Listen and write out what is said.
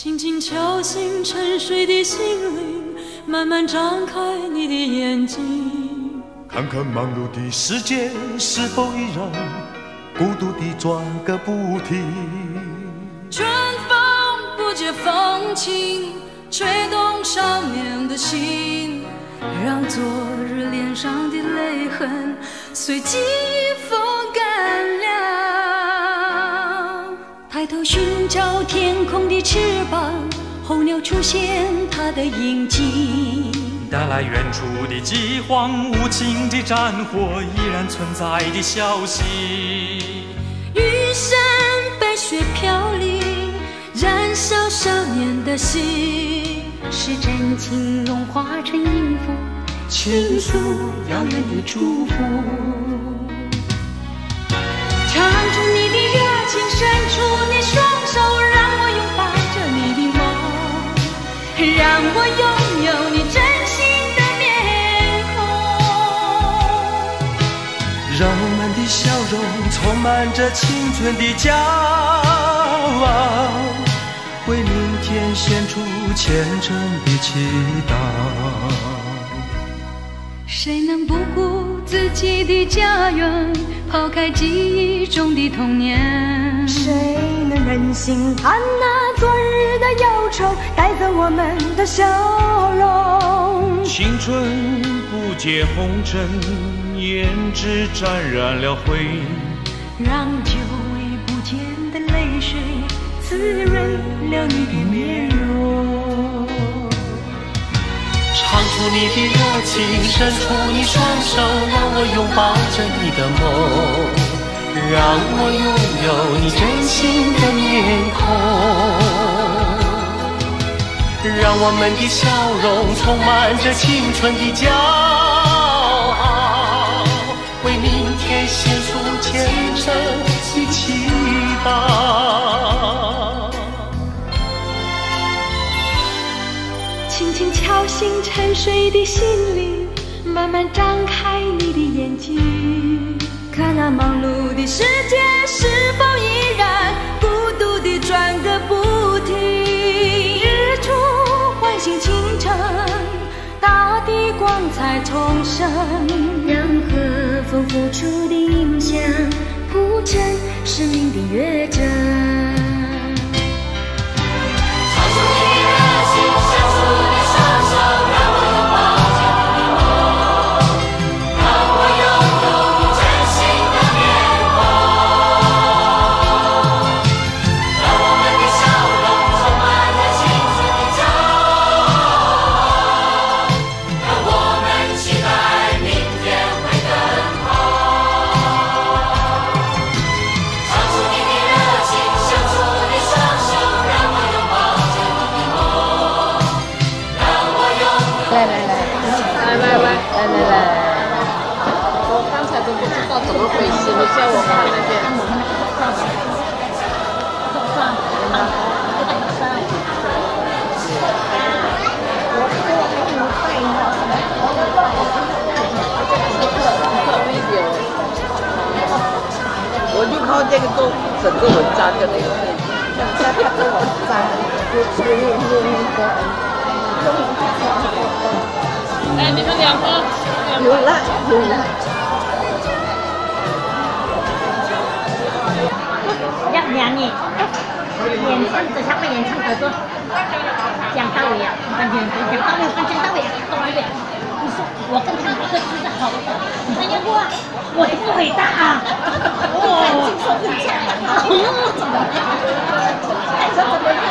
轻轻敲醒沉睡的心灵，慢慢张开你的眼睛，看看忙碌的世界是否依然孤独地转个不停。春风不解风情，吹动少年的心，让昨日脸上的泪痕随季风寻找天空的翅膀，候鸟出现它的影迹。带来远处的饥荒，无情的战火依然存在的消息。玉山白雪飘零，燃烧少年的心，是真情融化成音符，倾诉遥远的祝福。伸出你双手，让我拥抱着你的梦，让我拥有你真心的面孔。让我们的笑容充满着青春的骄傲，为明天献出虔诚的祈祷。谁能不顾自己的家园，抛开记忆中的童年？谁能忍心看那昨日的忧愁带走我们的笑容？青春不解红尘，胭脂沾染了灰。让久违不见的泪水滋润了你的面容。出你的热情，伸出你双手，让我拥抱着你的梦，让我拥有你真心的面孔，让我们的笑容充满着青春的骄傲，为明天献出虔诚的祈祷。轻敲醒沉睡的心灵，慢慢张开你的眼睛，看那忙碌的世界是否依然孤独地转个不停。日出唤醒清晨，大地光彩重生，让和风拂出的音响铺成生命的乐章。回事，你叫我看那边。我就靠这个做整个文章的那个配置。下面的文章，哎，你们两个有了有了。两年，演唱只唱不演唱合作，讲到位啊，完全讲到位，完全到位，懂一点？你说我跟他哪个吃的好？你看见过啊，我这么伟大啊！哦，听说？